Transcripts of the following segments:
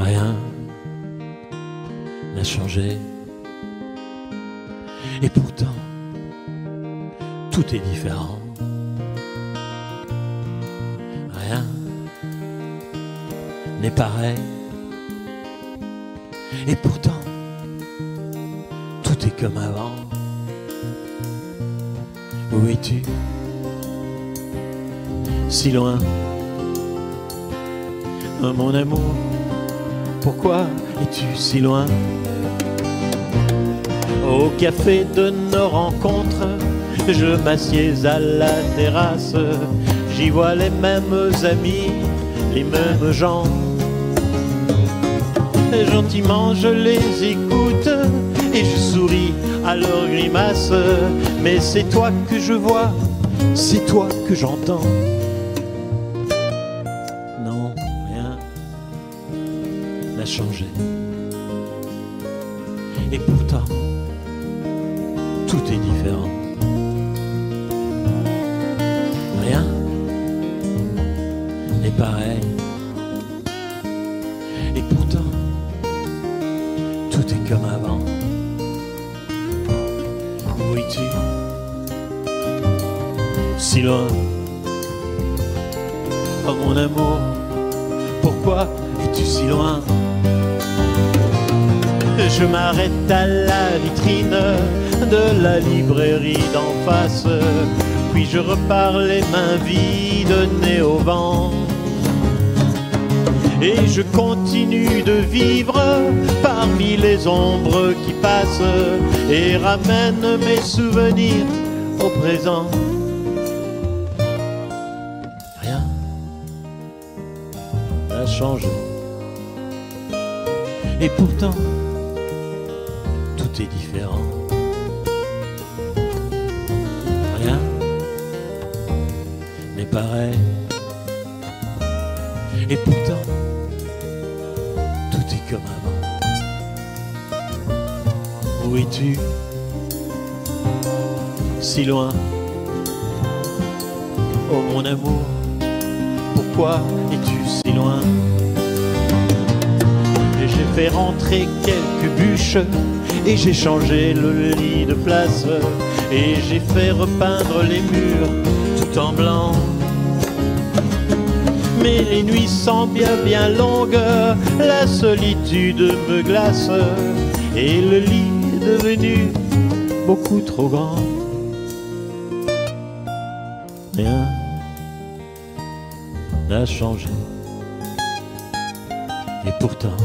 Rien n'a changé. Et pourtant, tout est différent. Rien n'est pareil. Et pourtant, tout est comme avant. Où es-tu? Si loin. Oh, mon amour, pourquoi es-tu si loin Au café de nos rencontres, je m'assieds à la terrasse. J'y vois les mêmes amis, les mêmes gens. Gentiment, je les écoute et je souris à leurs grimaces. Mais c'est toi que je vois, c'est toi que j'entends. Changé. Et pourtant, tout est différent. Rien n'est pareil. Et pourtant, tout est comme avant. Où es-tu? Si loin. Oh mon amour, pourquoi es-tu si loin? Je m'arrête à la vitrine de la librairie d'en face, puis je repars les mains vides, nez au vent. Et je continue de vivre parmi les ombres qui passent et ramène mes souvenirs au présent. Rien n'a changé. Et pourtant, tout est différent. Rien n'est pareil. Et pourtant, tout est comme avant. Où es-tu? Si loin. Oh mon amour, pourquoi es-tu si loin? Et J'ai fait rentrer quelques bûches et j'ai changé le lit de place et j'ai fait repeindre les murs tout en blanc. Mais les nuits sont bien bien longues, la solitude me glace et le lit devenu beaucoup trop grand. Rien n'a changé. Et pourtant,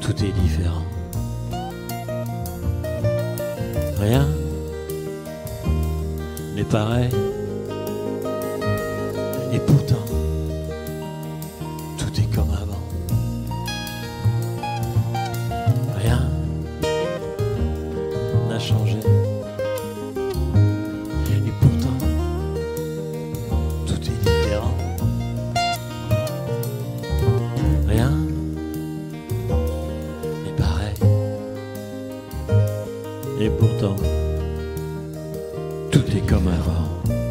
tout est différent. Rien n'est pareil. Et pourtant, tout est comme avant. Et pourtant, tout est comme avant.